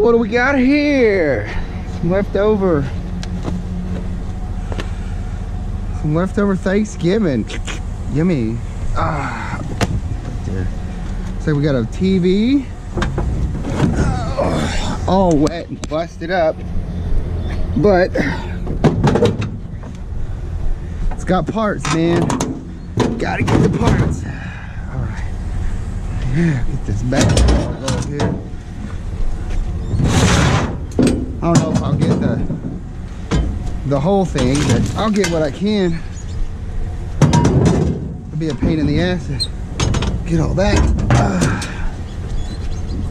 what do we got here? Some leftover. Some leftover Thanksgiving. Yummy. Ah, there. We got a TV. Oh, all wet and busted up. But it's got parts, man. Gotta get the parts. All right. Yeah, get this back. I don't know if I'll get the the whole thing, but I'll get what I can. It'll be a pain in the ass to get all that. Uh,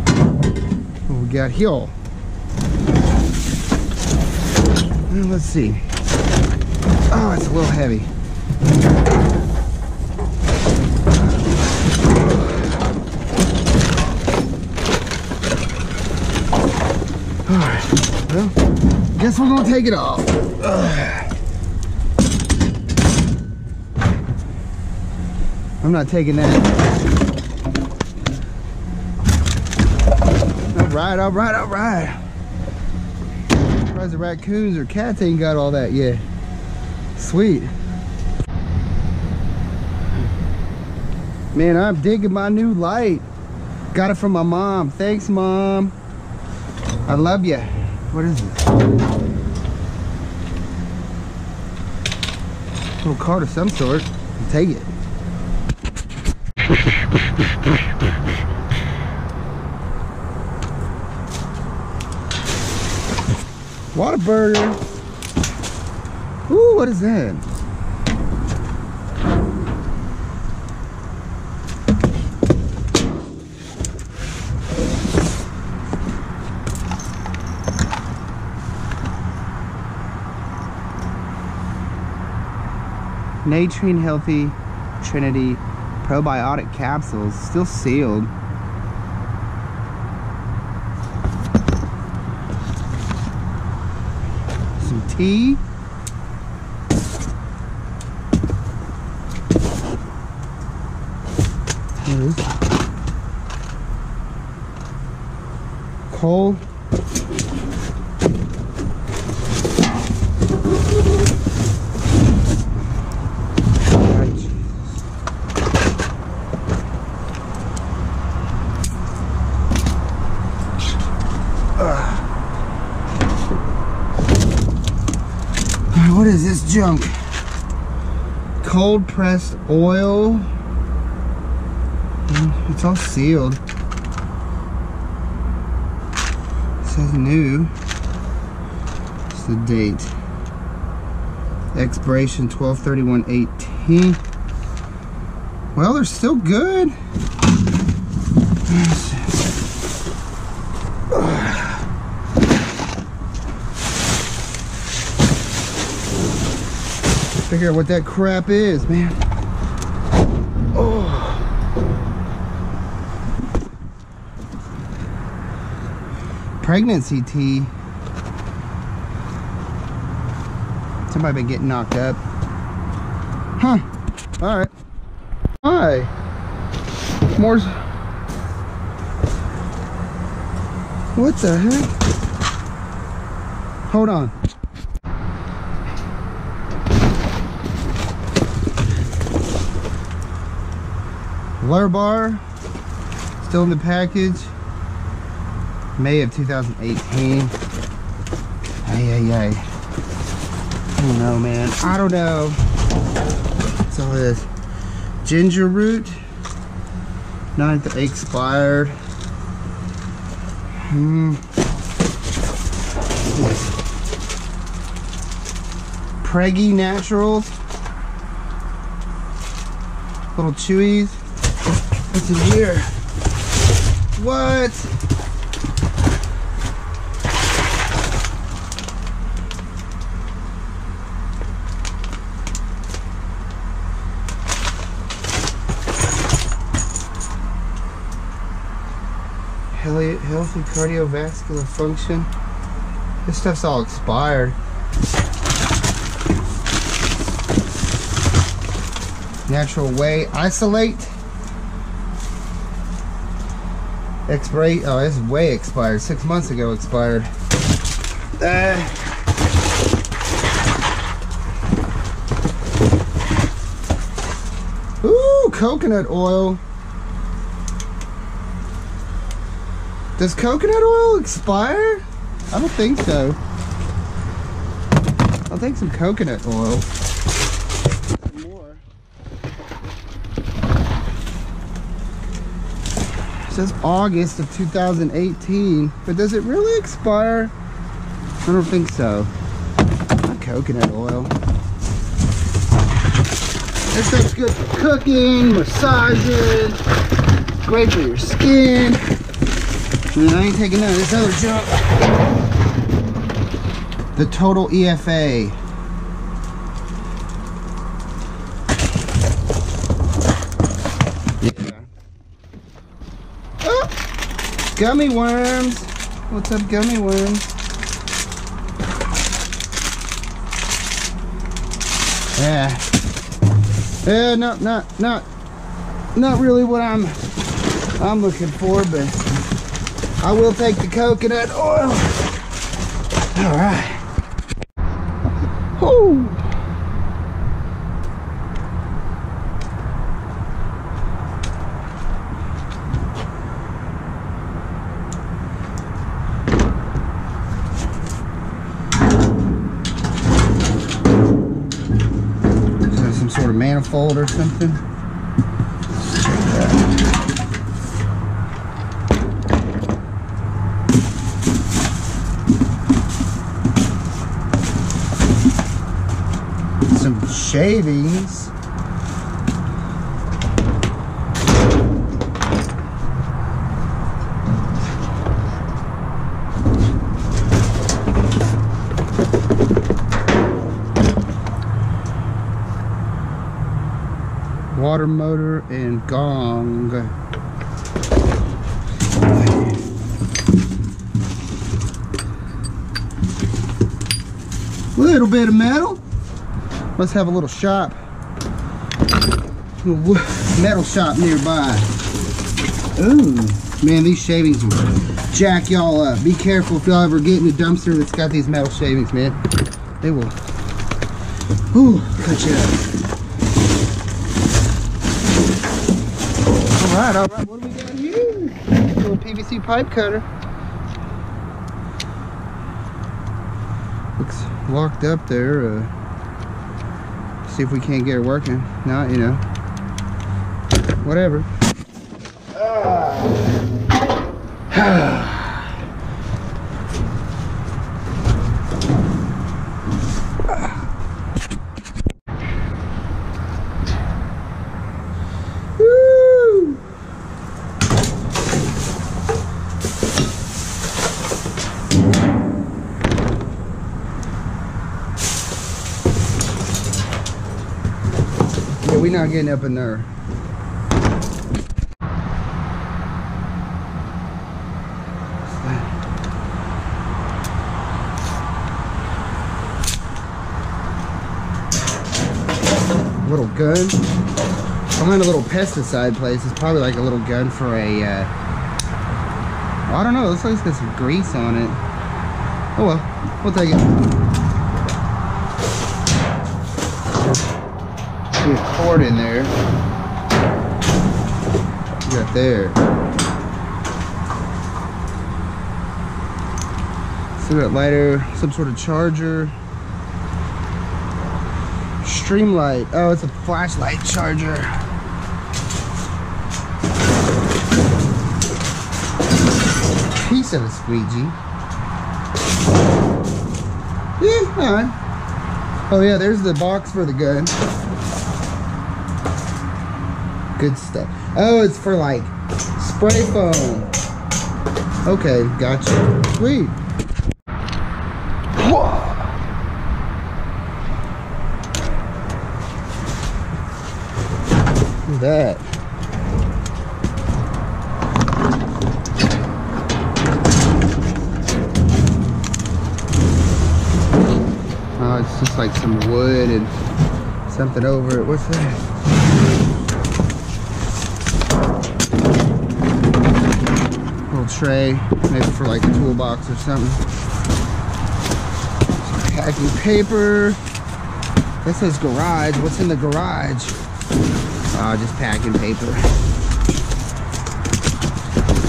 what we got here? Let's see. Oh, it's a little heavy. All right. Well, guess we're gonna take it off. Ugh. I'm not taking that. All right, all right, all right. Surprised the raccoons or cats ain't got all that yet. Sweet. Man, I'm digging my new light. Got it from my mom. Thanks, mom. I love you. What is this? Little card of some sort. Take it. Whataburger. Ooh, what is that? Natren Healthy Trinity probiotic capsules, still sealed. Some tea. Coal. Right, Jesus. Ugh. What is this junk? Cold pressed oil. Mm, It's all sealed. It says new. What's the date? Expiration 1231 Well, they're still good. Figure out what that crap is, man. Oh. Pregnancy tea. Somebody been getting knocked up. Huh. Alright. Hi. More. What the heck? Hold on. Blur bar. Still in the package. May of 2018. Ay, ay, ay. I don't know, man. I don't know. What's all this? Ginger root. Ninth expired. Hmm. Preggy Naturals. Little chewies. What's in here? What? Healthy cardiovascular function. This stuff's all expired. Natural whey isolate. Expiration, oh, is way expired. Six months ago expired. Uh, ooh, coconut oil. Does coconut oil expire? I don't think so. I'll take some coconut oil. More. It says August of 2018, but does it really expire? I don't think so. Not coconut oil. This stuff's good for cooking, massages, great for your skin. And I ain't taking none of this other junk. The total EFA. Yeah. Oh, gummy worms. What's up, gummy worms? Yeah. Yeah, no, not, not, not really what I'm, I'm looking for, but I will take the coconut oil. All right. Whew. Is that some sort of manifold or something? Some shavings. Water motor and gong. Little bit of metal. Let's have a little shop. Metal shop nearby. Ooh, man, these shavings will jack y'all up. Be careful if y'all ever get in a dumpster that's got these metal shavings, man. They will, ooh, cut you up. All right, all right. What do we got here? little PVC pipe cutter. Looks locked up there. Uh, see if we can't get it working. Not, you know. Whatever. Getting up in there. Little gun. Behind a little pesticide place. It's probably like a little gun for a, uh, I don't know. Looks like it's got some grease on it. Oh well, we'll take it. See a cord in there. You got there. Cigarette lighter, some sort of charger. Streamlight. Oh, it's a flashlight charger. Piece of a squeegee. Yeah, alright. Oh yeah, there's the box for the gun. Good stuff. Oh, it's for like spray foam. Okay, gotcha. Sweet. Whoa. That. Oh, it's just like some wood and something over it. What's that? Tray, maybe for like a toolbox or something. Some packing paper. That says garage. What's in the garage? Oh, just packing paper.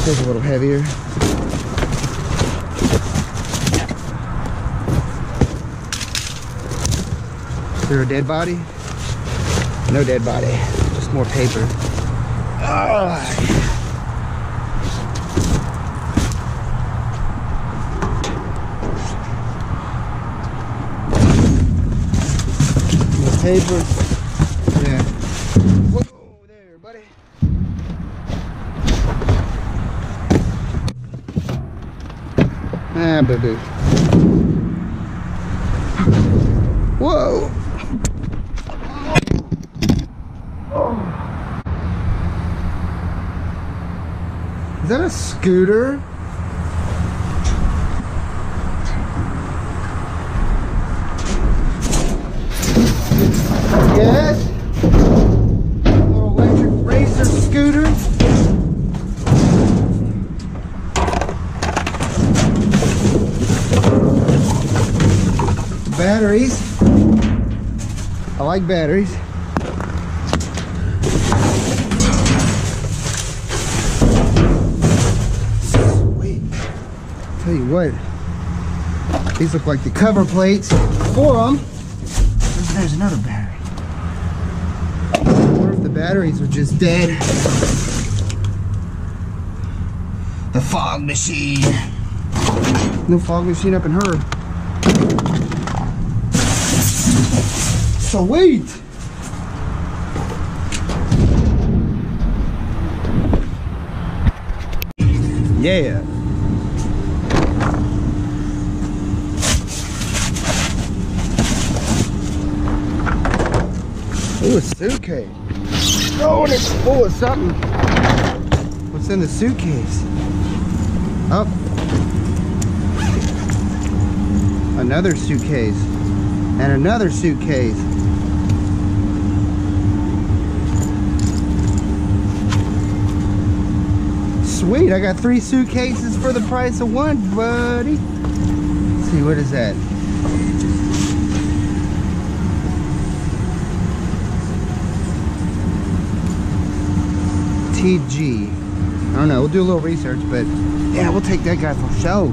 Feels a little heavier. Is there a dead body? No dead body. Just more paper. Ugh. More paper. Yeah. Whoa there, buddy. Ah, boo boo. Whoa. Is that a scooter? Yes. Little electric Razor scooter. Batteries. I like batteries. Sweet. Tell you what, these look like the cover plates for them. There's another battery. I wonder if the batteries are just dead. The fog machine. No fog machine up in her. So wait. Yeah. Ooh, a suitcase. Oh, and it's full of something. What's in the suitcase? Oh. Another suitcase. And another suitcase. Sweet, I got three suitcases for the price of one, buddy. Let's see, what is that? TG. I don't know, we'll do a little research, but yeah, we'll take that guy for show.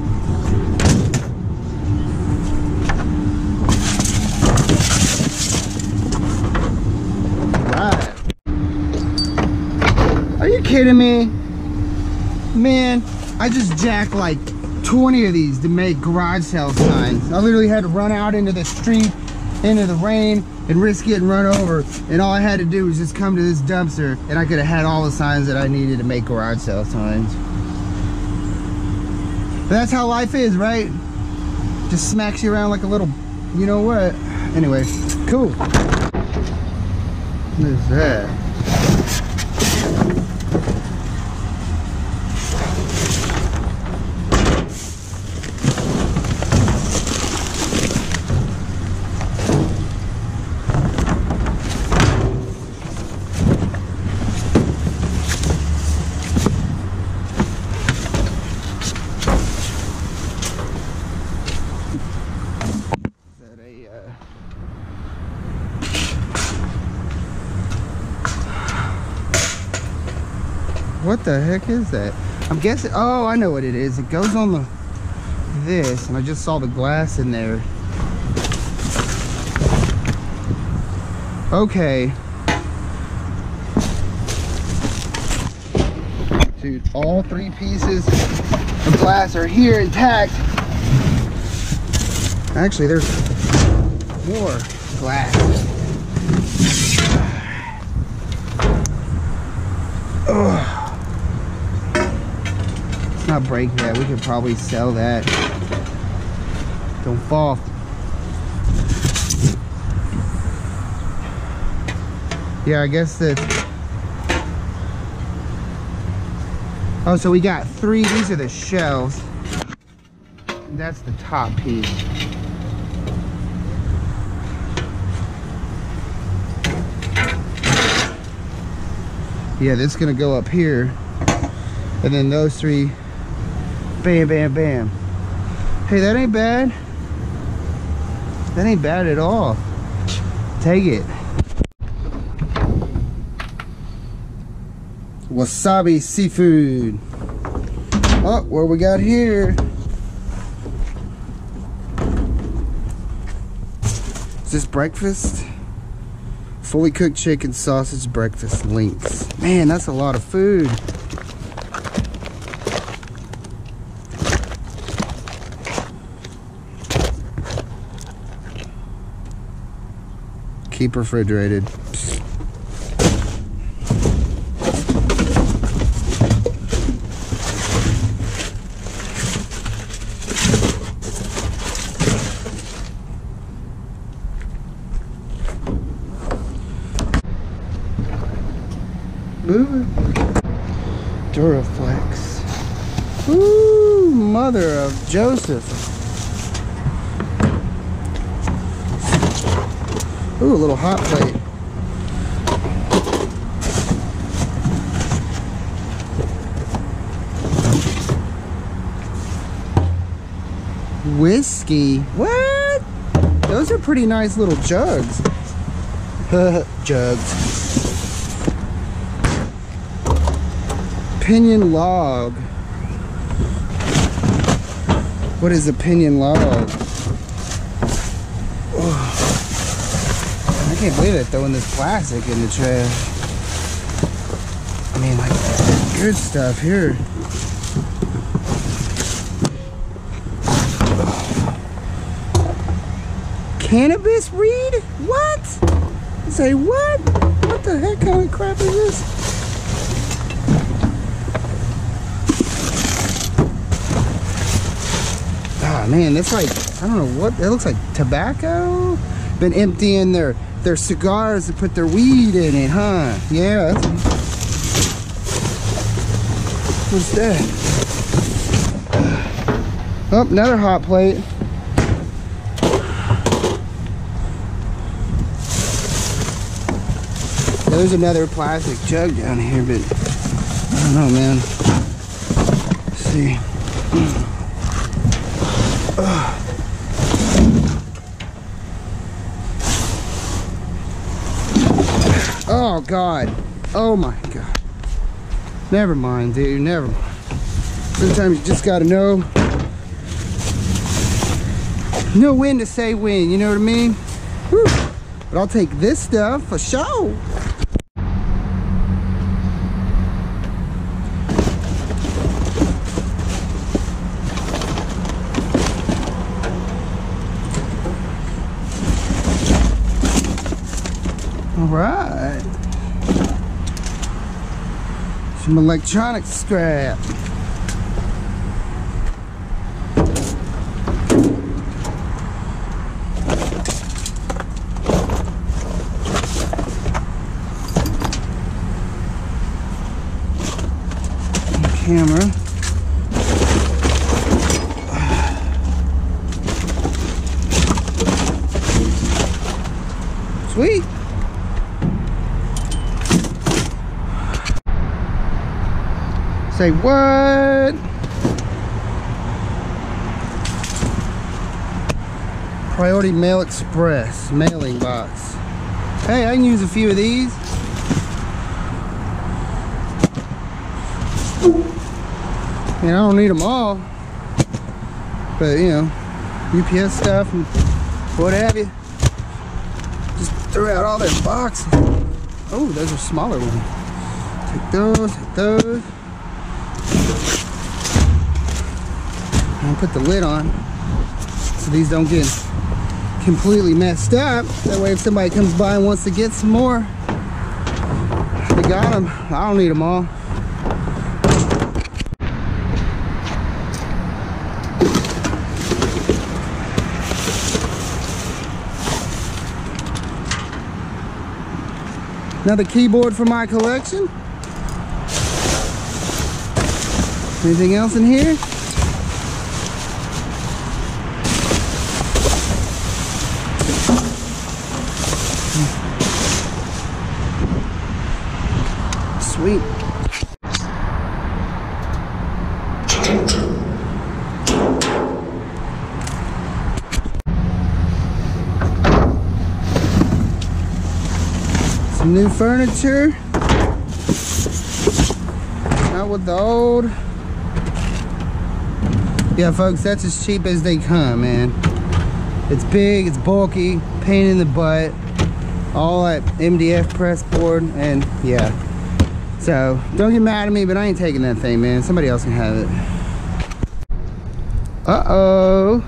Right. Are you kidding me? Man, I just jacked like 20 of these to make garage sale signs. I literally had to run out into the street, into the rain, and risk getting run over. And all I had to do was just come to this dumpster, and I could have had all the signs that I needed to make garage sale signs. But that's how life is, right? Just smacks you around like a little, you know what? Anyway, cool. What is that? Is that a, uh... What the heck is that? I'm guessing, oh, I know what it is. It goes on the, this, and I just saw the glass in there. Okay. Dude, all three pieces of glass are here intact. Actually, there's more glass. Ugh. Not break that. We could probably sell that. Don't fall. Yeah, I guess that. Oh, so we got three. These are the shelves. That's the top piece. Yeah, this is gonna go up here. And then those three Bam, bam, bam. Hey, that ain't bad. That ain't bad at all. Take it. Wasabi seafood. Oh, what we got here? Is this breakfast? Fully cooked chicken sausage breakfast links. Man, that's a lot of food. Keep refrigerated. Moving. Duraflex. Ooh, mother of Joseph. Ooh, a little hot plate. Whiskey. What? Those are pretty nice little jugs. jugs. Pinion log. What is a pinion log? Oh. I can't believe it throwing this plastic in the trash. I mean, like, good stuff here. Cannabis weed? What? Say what? What the heck kind of crap is this? Ah man, it's like I don't know what it looks like tobacco. Been emptying their their cigars to put their weed in it, huh? Yeah. What's that? Oh, another hot plate. There's another plastic jug down here, but I don't know, man. Let's see. Oh God. Oh my God. Never mind, dude. Never mind. Sometimes you just gotta know know when to say when, you know what I mean? Whew. But I'll take this stuff for sure. All right. Some electronic scrap. Camera. Sweet. Say what? Priority Mail Express mailing box. Hey, I can use a few of these. And I don't need them all. But, you know, UPS stuff and what have you. Just throw out all their boxes. Oh, those are smaller ones. Take those, take those. Put the lid on so these don't get completely messed up. That way if somebody comes by and wants to get some more, they got them. I don't need them all. Another keyboard for my collection. Anything else in here? Sweet. Some new furniture. Not with the old. Yeah, folks, that's as cheap as they come, man. It's big, it's bulky, pain in the butt all at MDF press board and yeah so, don't get mad at me, but I ain't taking that thing, man. Somebody else can have it. Uh-oh.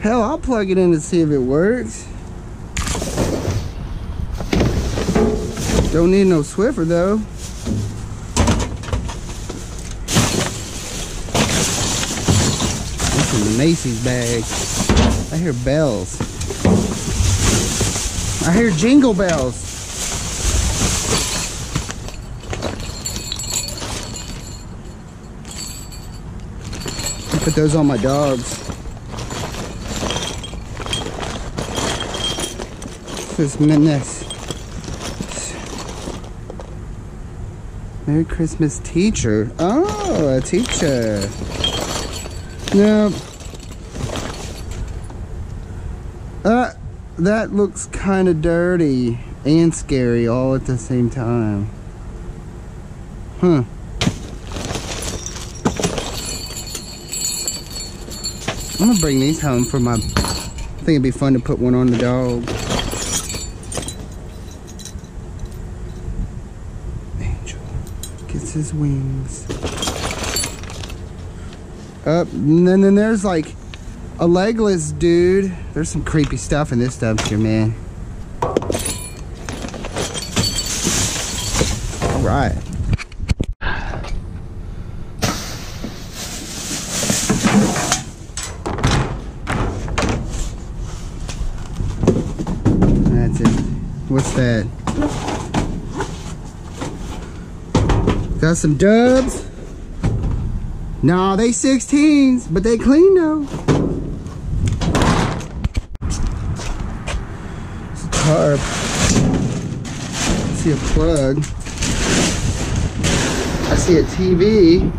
Hell, I'll plug it in to see if it works. Don't need no Swiffer, though. This is a Macy's bag. I hear bells. I hear jingle bells. Put those on my dogs. This is Menace. Merry Christmas teacher. Oh, a teacher. No. Uh, that looks kind of dirty and scary all at the same time. Huh. I'm gonna bring these home for my, I think it'd be fun to put one on the dog. Angel gets his wings. Up, and then, then there's like a legless dude. There's some creepy stuff in this dumpster, man. All right. That's it. What's that? Got some dubs. Nah, they 16s, but they clean though. Tarp. I see a plug. I see a TV.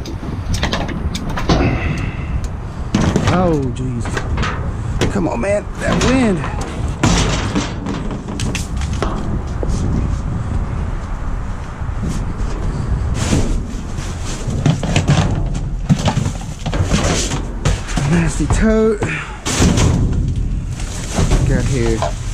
Oh, jeez. Come on, man. That wind. Nasty tote. Got here.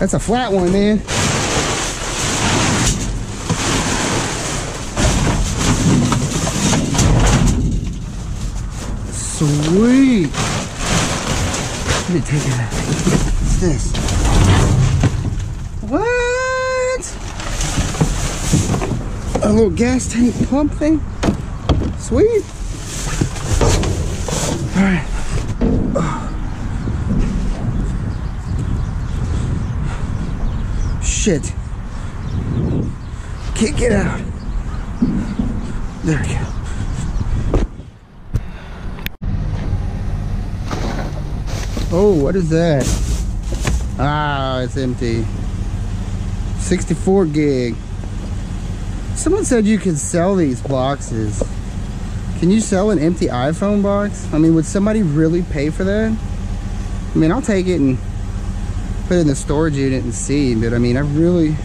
That's a flat one, man. Sweet. Let me take it. out. What's this? What? A little gas tank pump thing? Sweet. All right. Shit. Can't get out. There we go. Oh, what is that? Ah, it's empty. 64 gig. Someone said you could sell these boxes. Can you sell an empty iPhone box? I mean, would somebody really pay for that? I mean, I'll take it and put in the storage unit and see, but I mean, I really...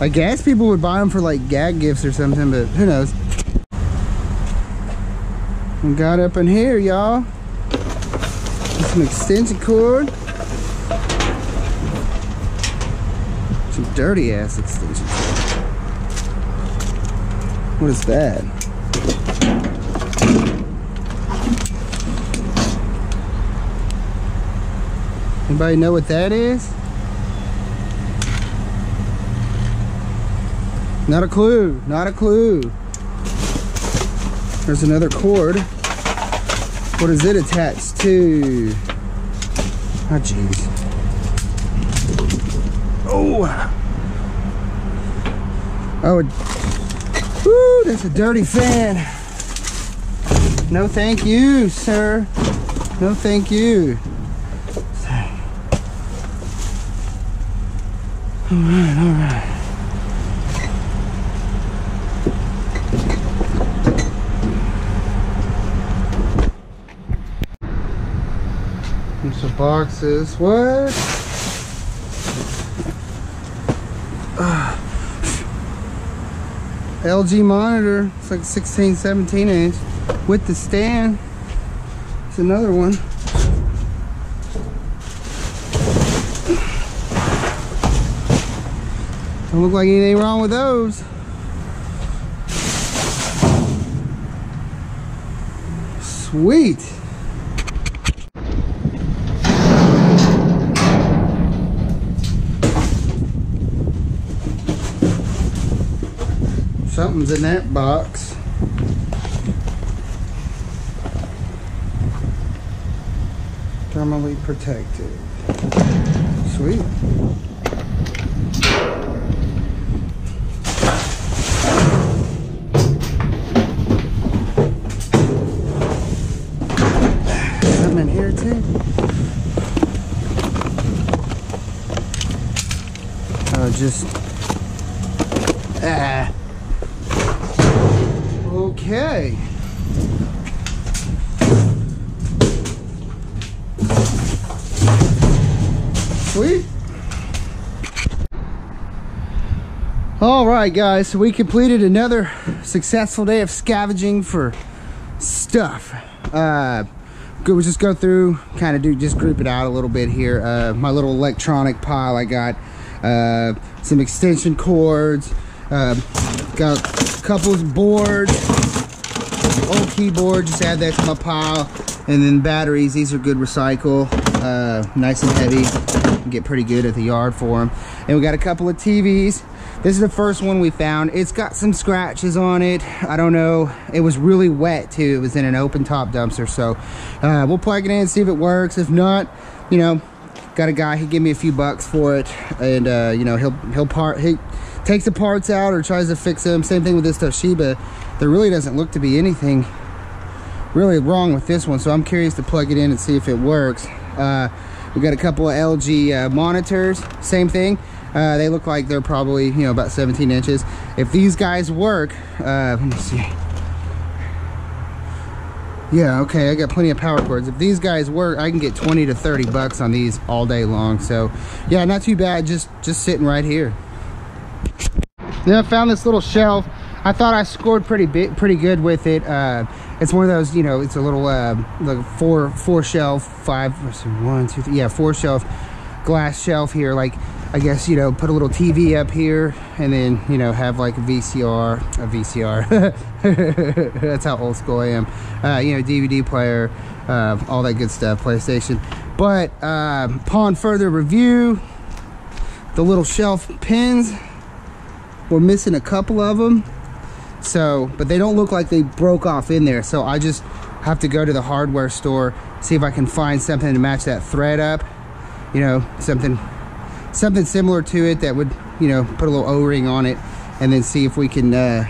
I guess people would buy them for like gag gifts or something, but who knows. We got up in here, y'all some extension cord. Some dirty ass extension cord. What is that? Anybody know what that is? Not a clue, not a clue. There's another cord. What is it attached to? Oh, jeez. Oh. Oh, woo, that's a dirty fan. No thank you, sir. No thank you. All right, all right. Some boxes. What? Uh, LG monitor. It's like 16, 17 inch with the stand. It's another one. Don't look like anything wrong with those. Sweet. Something's in that box. Thermally protected. Sweet. Just ah. Okay. Sweet. All right, guys, so we completed another successful day of scavenging for stuff. Uh, we'll just go through, kind of do, just group it out a little bit here. Uh, my little electronic pile, I got uh, some extension cords, uh, got a couple of boards, old keyboard, just add that to my pile. And then batteries, these are good recycle, uh, nice and heavy. Get pretty good at the yard for them. And we got a couple of TVs. This is the first one we found. It's got some scratches on it. I don't know. It was really wet too. It was in an open top dumpster. So uh, we'll plug it in and see if it works. If not, you know, got a guy, he gave me a few bucks for it. And, uh, you know, he'll, he'll part, he takes the parts out or tries to fix them. Same thing with this Toshiba. There really doesn't look to be anything really wrong with this one. So I'm curious to plug it in and see if it works. Uh, we got a couple of LG uh, monitors, same thing. Uh, they look like they're probably, you know, about 17 inches. If these guys work, uh, let me see. Yeah, okay, I got plenty of power cords. If these guys work, I can get 20 to 30 bucks on these all day long. So, yeah, not too bad, just, just sitting right here. Then I found this little shelf. I thought I scored pretty big, pretty good with it. Uh, it's one of those, you know, it's a little uh, like four four shelf, five, one, two, three, yeah, four shelf glass shelf here. Like, I guess you know, put a little TV up here, and then you know, have like a VCR, a VCR. That's how old school I am. Uh, you know, DVD player, uh, all that good stuff, PlayStation. But uh, upon further review, the little shelf pins, we're missing a couple of them so but they don't look like they broke off in there so I just have to go to the hardware store see if I can find something to match that thread up you know something something similar to it that would you know put a little o-ring on it and then see if we can uh,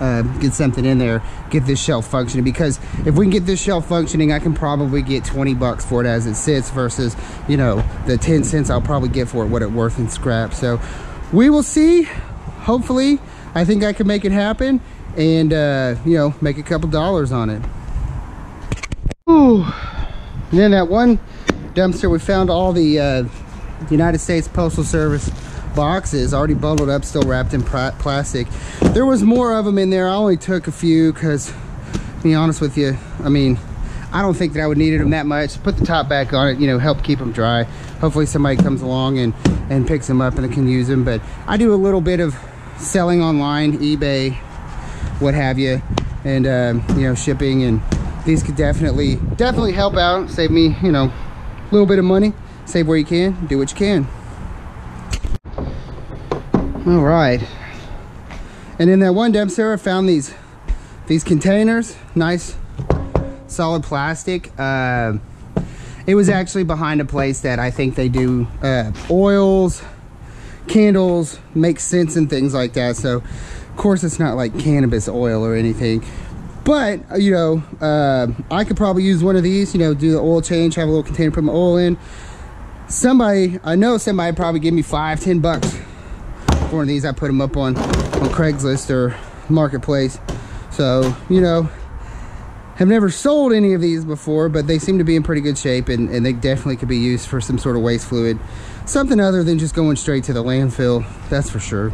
uh, get something in there get this shelf functioning. Because if we can get this shelf functioning I can probably get 20 bucks for it as it sits versus you know the 10 cents I'll probably get for it what it worth in scrap. So we will see. Hopefully I think I can make it happen and uh, you know make a couple dollars on it. Ooh. and then that one dumpster we found all the uh, United States Postal Service boxes already bundled up still wrapped in plastic. There was more of them in there. I only took a few because be honest with you I mean I don't think that I would needed them that much. Put the top back on it you know help keep them dry. Hopefully somebody comes along and and picks them up and can use them but I do a little bit of selling online eBay what have you and uh, you know shipping. And these could definitely definitely help out save me you know a little bit of money save where you can do what you can all right and in that one dumpster i found these these containers nice solid plastic uh, it was actually behind a place that i think they do uh, oils candles make scents and things like that so of course, it's not like cannabis oil or anything. But, you know, uh, I could probably use one of these, you know, do the oil change, have a little container, put my oil in. Somebody, I know somebody probably give me five, ten bucks for one of these. I put them up on, on Craigslist or Marketplace. So, you know, have never sold any of these before, but they seem to be in pretty good shape and, and they definitely could be used for some sort of waste fluid. Something other than just going straight to the landfill, that's for sure.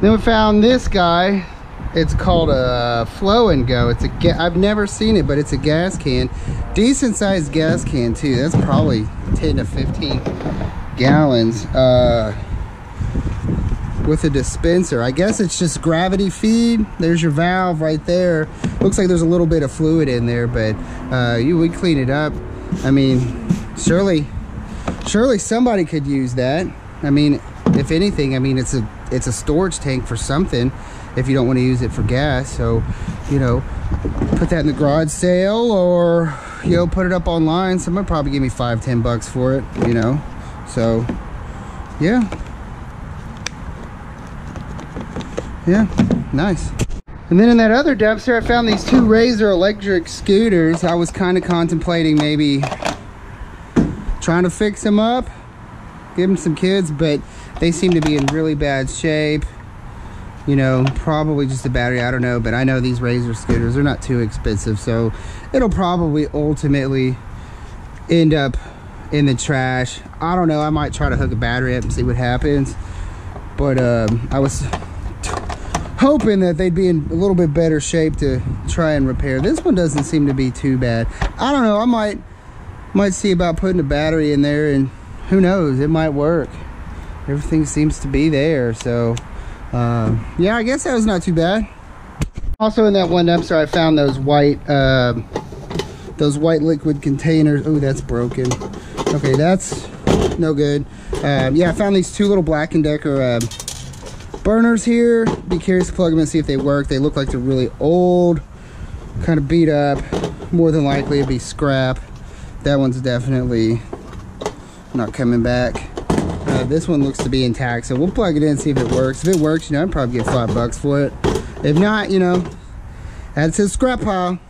Then we found this guy. It's called a Flo-N-Go. It's a I've never seen it, but it's a gas can. Decent sized gas can too. That's probably 10 to 15 gallons. Uh, with a dispenser. I guess it's just gravity feed. There's your valve right there. Looks like there's a little bit of fluid in there, but uh, you would clean it up. I mean, surely, surely somebody could use that. I mean, if anything, I mean, it's a it's a storage tank for something if you don't want to use it for gas. So, you know, put that in the garage sale or, you know, put it up online. Someone probably give me five, ten bucks for it, you know. So, yeah. Yeah, nice. And then in that other dumpster, I found these two Razor electric scooters. I was kind of contemplating maybe trying to fix them up, give them some kids, but they seem to be in really bad shape. You know, probably just a battery, I don't know, but I know these Razor scooters are not too expensive, so it'll probably ultimately end up in the trash. I don't know, I might try to hook a battery up and see what happens. But um, I was hoping that they'd be in a little bit better shape to try and repair. This one doesn't seem to be too bad. I don't know, I might might see about putting a battery in there and who knows, it might work. Everything seems to be there, so uh, yeah, I guess that was not too bad. Also in that one dumpster, I found those white, uh, those white liquid containers. Oh, that's broken. Okay, that's no good. Uh, yeah, I found these two little Black & Decker uh, burners here. Be curious to plug them and see if they work. They look like they're really old, kind of beat up. More than likely it'd be scrap. That one's definitely not coming back. Uh, this one looks to be intact, so we'll plug it in and see if it works. If it works, you know, I'd probably get five bucks for it. If not, you know, to the scrap pile. And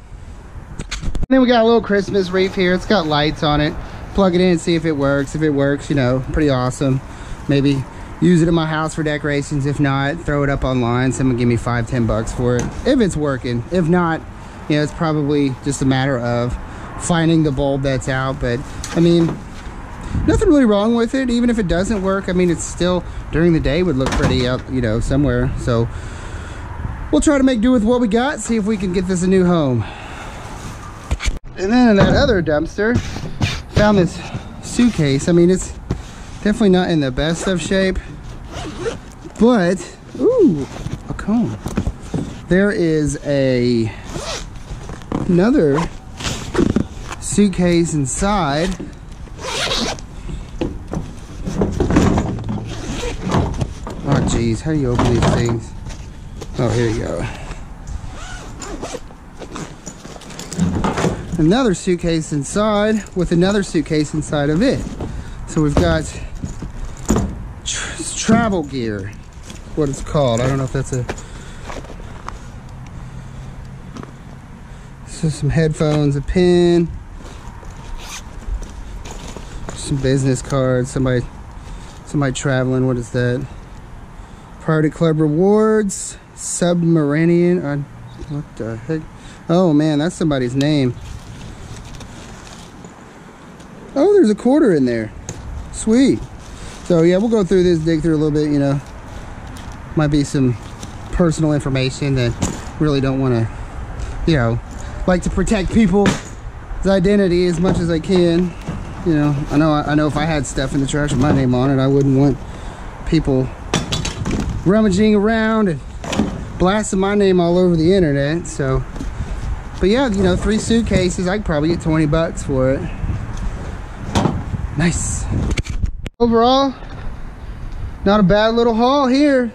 then we got a little Christmas wreath here. It's got lights on it. Plug it in and see if it works. If it works, you know, pretty awesome. Maybe use it in my house for decorations. If not, throw it up online. Someone give me five, ten bucks for it. If it's working. If not, you know, it's probably just a matter of finding the bulb that's out. But, I mean, nothing really wrong with it. Even if it doesn't work, I mean, it's still, during the day, would look pretty out, you know, somewhere. So, we'll try to make do with what we got. See if we can get this a new home. And then in that other dumpster, found this suitcase. I mean, it's definitely not in the best of shape. But, ooh, a cone. There is a another suitcase inside. Geez, how do you open these things? Oh, here you go. Another suitcase inside with another suitcase inside of it. So we've got travel gear what it's called. I don't know if that's a... So some headphones, a pin, some business cards, somebody somebody traveling, what is that? Priority Club Rewards, Submarinian, uh, what the heck? Oh man, that's somebody's name. Oh, there's a quarter in there. Sweet. So yeah, we'll go through this, dig through a little bit, you know. Might be some personal information that really don't want to, you know, like to protect people's identity as much as I can. You know, I know I know if I had stuff in the trash with my name on it, I wouldn't want people rummaging around and blasting my name all over the internet. So, but yeah, you know, three suitcases, I could probably get 20 bucks for it. Nice. Overall, not a bad little haul here.